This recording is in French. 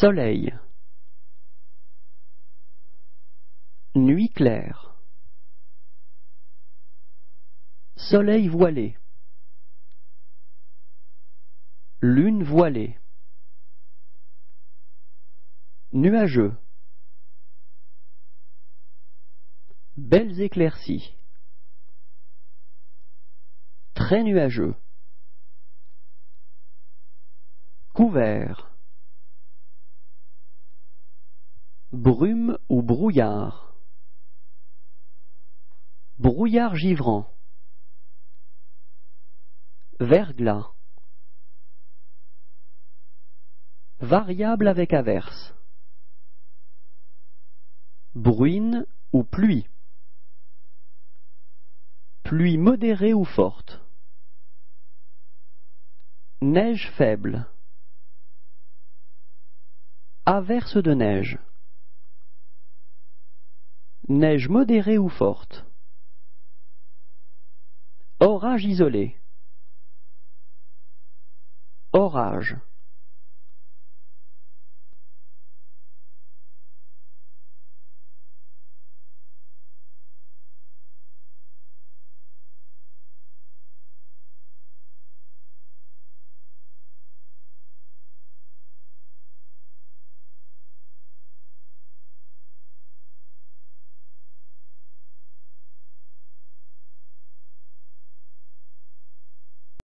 Soleil. Nuit claire. Soleil voilé. Lune voilée. Nuageux. Belles éclaircies. Très nuageux. Couvert. Brume ou brouillard? Brouillard givrant. Verglas. Variable avec averse. Bruine ou pluie? Pluie modérée ou forte. Neige faible. Averse de neige. Neige modérée ou forte. Orage isolé. Orage.